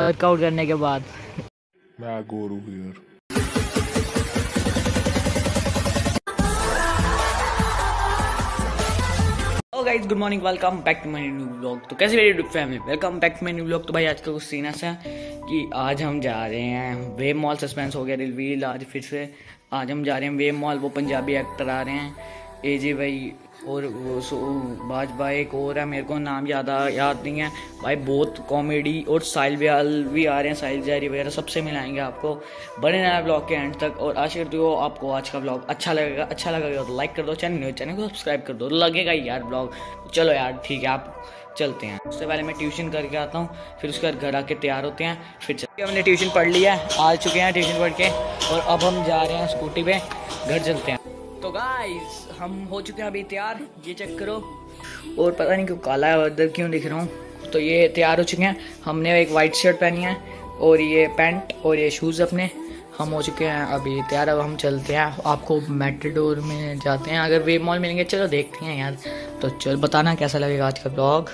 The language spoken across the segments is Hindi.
वर्कआउट करने के बाद। मैं Goru here guys good morning welcome back to my new blog तो कैसे मेरी YouTube family welcome back to my new blog तो भाई आज का कुछ सीन ऐसा है कि आज हम जा रहे हैं वेब मॉल सस्पेंस हो गया रिवील आज फिर से। आज हम जा रहे हैं वेब मॉल वो पंजाबी एक्टर आ रहे हैं। एजे भाई, और वो सो भाई एक और है, मेरे को नाम याद याद नहीं है। भाई, बहुत कॉमेडी और साहिल ब्याल भी आ रहे हैं साहिल जारी वगैरह, सबसे मिलाएँगे आपको। बने रहना ब्लॉग के एंड तक, और आशा करती हो आपको आज का ब्लॉग अच्छा लगेगा अच्छा लगेगा तो लाइक कर दो, चैनल न्यूज़ चैनल को सब्सक्राइब कर दो। लगेगा यार ब्लॉग चलो यार, ठीक है, आप चलते हैं। उससे पहले मैं ट्यूशन करके आता हूँ, फिर उसके बाद घर आके तैयार होते हैं, फिर चलते हमने ट्यूशन पढ़ लिया है, आ चुके हैं ट्यूशन पढ़ के, और अब हम जा रहे हैं स्कूटी पे, घर चलते हैं। तो गाइस हम हो चुके हैं अभी तैयार। ये चेक करो। और पता नहीं क्यों काला है उधर क्यों दिख रहा हूँ। तो ये तैयार हो चुके हैं। हमने एक वाइट शर्ट पहनी है और ये पैंट और ये शूज़ अपने। हम हो चुके हैं अभी तैयार। अब हम चलते हैं। आपको मेट्रोडोर में जाते हैं। अगर वेब मॉल मिलेंगे, चलो देखते हैं यार। तो चल, बताना कैसा लगेगा आज का ब्लॉग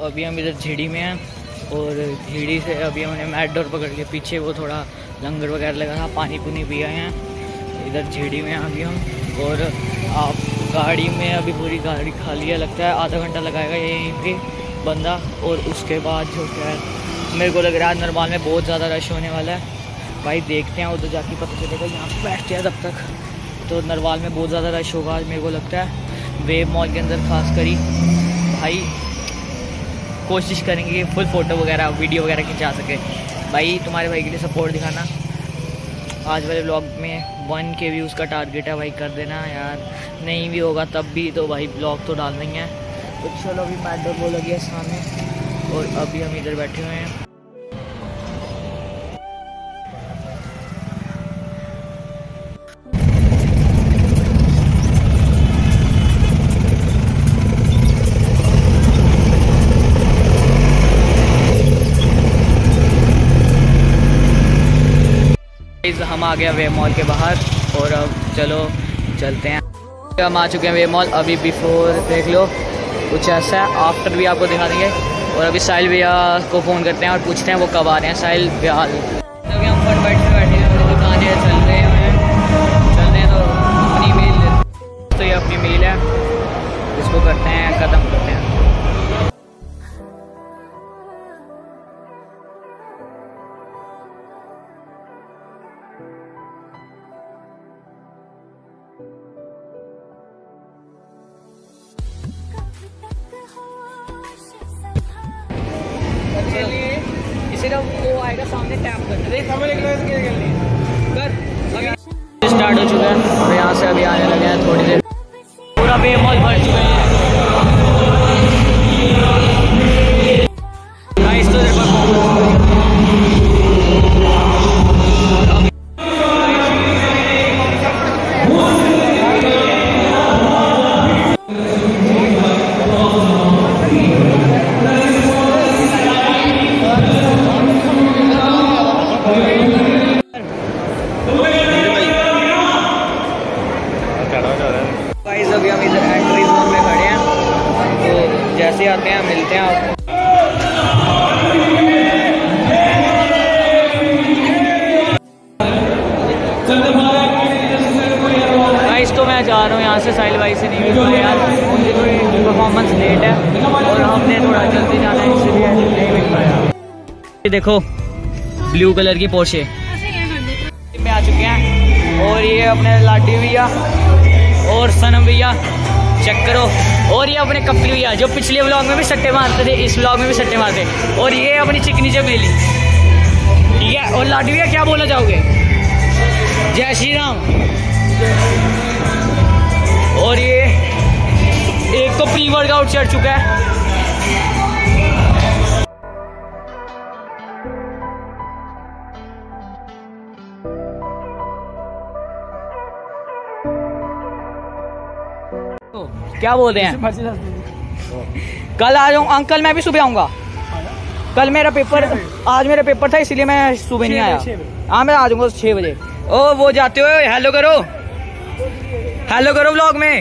अभी हम इधर झीड़ी में हैं और झीड़ी से अभी हमने मेट्रोडोर पकड़ के पीछे वो थोड़ा लंगर वगैरह लगा था। पानी पुनी पिया हैं। इधर झीड़ी में अभी हम। और आप गाड़ी में अभी पूरी गाड़ी खाली है, लगता है आधा घंटा लगाएगा यहीं पे बंदा। और उसके बाद जो है, मेरे को लग रहा है नरमाल में बहुत ज़्यादा रश होने वाला है। भाई देखते हैं, उधर जाके पता चलेगा, यहाँ पे बैठते हैं तब तक। तो नरवाल में बहुत ज़्यादा रश होगा आज मेरे को लगता है। वेब मॉल के अंदर खास करी। भाई कोशिश करेंगे फुल फ़ोटो वगैरह वीडियो वगैरह खिंचा सके। भाई, तुम्हारे भाई के लिए सपोर्ट दिखाना। आज वाले ब्लॉग में वन के व्यूज़ का टारगेट है भाई, कर देना यार। नहीं भी होगा तब भी तो भाई ब्लॉग तो डाल है तो चलो अभी मैडो वो लगी है सामने, और अभी हम इधर बैठे हुए हैं। आ गया वे मॉल के बाहर और अब चलो चलते हैं। हम आ चुके हैं वे मॉल अभी बिफोर देख लो, कुछ ऐसा है। आफ्टर भी आपको दिखा देंगे। और अभी साहिल भैया को फ़ोन करते हैं और पूछते हैं वो कब आ रहे हैं। साहिल भैया ना वो आएगा सामने टैप करने। कर स्टार्ट हो चुका है। और यहाँ से अभी आने लगे हैं थोड़ी देर। पूरा बेमौज भर चुका है। जा रहा हूँ यहाँ से साहिल भाई से नहीं मिल पाया। यार उनकी थोड़ी परफॉर्मेंस लेट है और हमने थोड़ा जल्दी जाना है, इसलिए नहीं मिल पाया। ये देखो ब्लू कलर की पोर्शे में आ चुके हैं और ये अपने लाडी भैया और सनम भैया चेक करो। और ये अपने कपिल भैया, जो पिछले ब्लॉग में भी सट्टे मारते थे, इस व्लॉग में भी सट्टे मारते। और ये अपनी चिकनी चमेली। ठीक है? और लाडी भैया, क्या बोलना चाहोगे? जय श्री राम। और ये एक तो प्री वर्कआउट चढ़ चुका है। क्या बोल रहे हैं? कल आ जाऊँ अंकल मैं भी सुबह आऊँगा। कल मेरा पेपर आज मेरा पेपर था इसलिए मैं सुबह नहीं आया। हाँ मैं आ जाऊँगा छः बजे। ओ वो जाते हो हेलो करो। हेलो करो ब्लॉग में।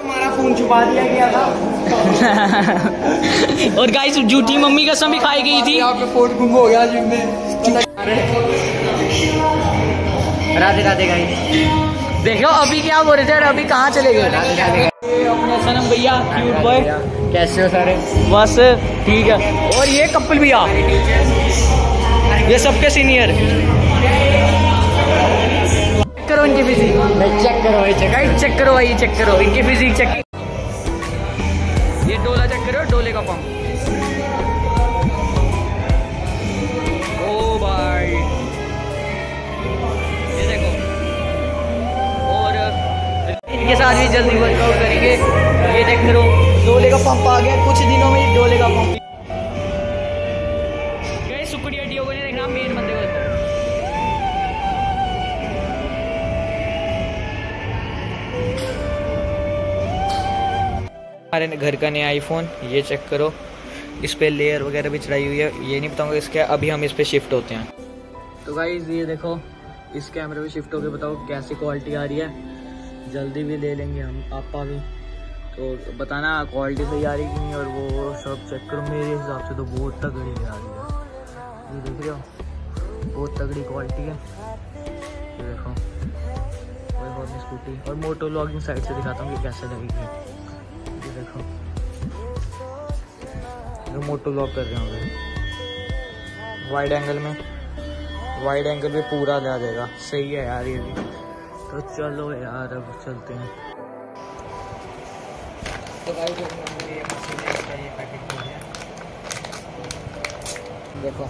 हमारा फ़ोन छुपा दिया गया था। और गाइस झूठी मम्मी कसम भी खाई गई थी। यहाँ पे फ़ोन गुम हो गया जिम में। राधे राधे गाइस देखो अभी क्या बोल रहे थे और अभी कहाँ चले गए? अपने सनम भैया क्यूट बॉय कैसे हो सारे? बस ठीक है। और ये कपल भैया। ये सबके सीनियर करो इनकी फिजिक चेक करो भाई चेक गाइस चेक करो भाई चेक करो। इनकी फिजिक चेक ये डोला चेक करो डोले का पंप ओ भाई। ये देखो। और इनके साथ भी जल्दी वर्कआउट करेंगे। ये देख करो डोले का पंप आ गया। कुछ दिनों में डोले का पंप हमारे घर का नया आईफोन ये चेक करो। इस पर लेयर वगैरह भी चढ़ाई हुई है। ये नहीं बताऊँगा इसके, अभी हम इस पर शिफ्ट होते हैं। तो गाइज़ ये देखो, इस कैमरे पे शिफ्ट होकर बताओ कैसी क्वालिटी आ रही है। जल्दी भी ले लेंगे हम, आपा भी। तो बताना क्वालिटी सही आ रही कि नहीं, और वो सब चेक करो। मेरे हिसाब से तो बहुत तगड़ी आ रही है। ये देख रहे हो, बहुत तगड़ी क्वालिटी है। ये देखो बहुत स्कूटी और मोटो लॉगिंग साइड से दिखाता हूँ कि कैसे लगेगी। देखो। ये मोटो लॉक कर रहे होंगे। वाइड एंगल में। वाइड एंगल पे पूरा आ जाएगा सही है यार ये भी। तो चलो यार, अब चलते हैं। तो देखो।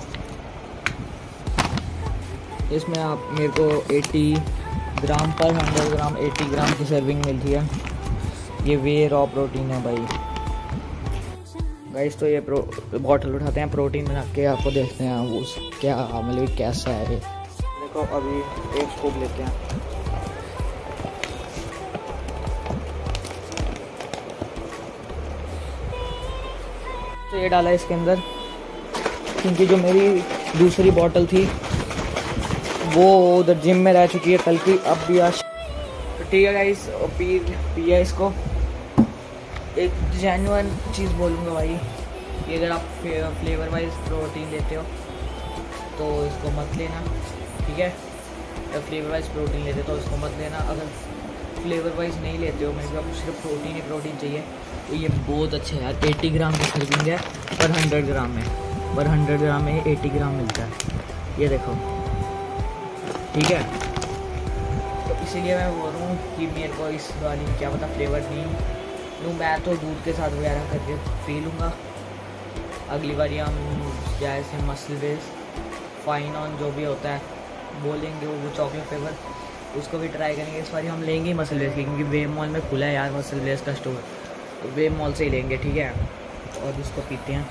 इसमें आप मेरे को 80 ग्राम पर 100 ग्राम 80 ग्राम की सर्विंग मिलती है। ये वे रॉ प्रोटीन है भाई। गाइस तो ये प्रो बॉटल उठाते हैं प्रोटीन बना के आपको देखते हैं वो क्या मतलब कैसा है ये। देखो, अभी एक स्कूप लेते हैं। तो ये डाला इसके अंदर। क्योंकि जो मेरी दूसरी बॉटल थी, वो उधर जिम में रह चुकी है कल की। अब भी आज तो ठीक है गाइस पी पिया इसको। एक जेन्युइन चीज़ बोलूँगा भाई, कि अगर आप फ्लेवर वाइज प्रोटीन लेते हो तो इसको मत लेना, ठीक है? अगर फ्लेवर वाइज प्रोटीन लेते हो तो इसको मत लेना। अगर फ्लेवर वाइज नहीं लेते हो मेरे को आपको सिर्फ़ प्रोटीन ही प्रोटीन चाहिए। तो ये बहुत अच्छा है यार 80 ग्राम की सर्विंग है, पर 100 ग्राम में। पर 100 ग्राम में 80 ग्राम मिलता है। ये देखो, ठीक है? तो इसीलिए मैं बोल रहा हूँ कि मेरे को इस वाली क्या पता फ्लेवर नहीं लूँ मैं तो दूध के साथ वगैरह करके पी लूँगा। अगली बार हम जैसे मसल बेस फाइन ऑन जो भी होता है बोलेंगे वो चॉकलेट फ्लेवर उसको भी ट्राई करेंगे, इस बार हम लेंगे ही मसल बेस की, क्योंकि वे मॉल में खुला है यार मसल बेस का स्टोर वे मॉल से ही लेंगे, ठीक है? और उसको पीते हैं।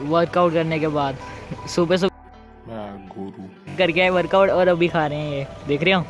वर्कआउट करने के बाद। सुबह सुबह गुरु। करके आए वर्कआउट और अभी खा रहे हैं ये। देख रहे हो?